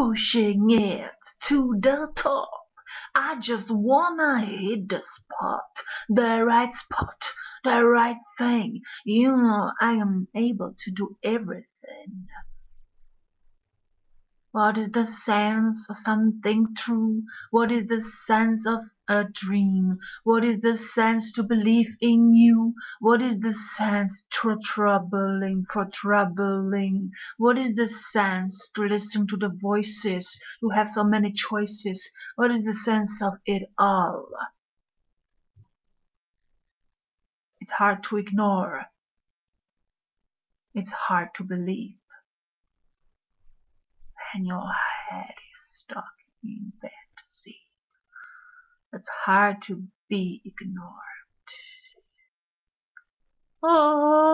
pushing it to the top. I just wanna hit the spot, the right spot, the right thing. You know I am able to do everything. What is the sense of something true? What is the sense of a dream? What is the sense to believe in you? What is the sense to troubling for troubling? What is the sense to listen to the voices who have so many choices? What is the sense of it all? It's hard to ignore. It's hard to believe and your head is stuck in fantasy. It's hard to be ignored. Oh.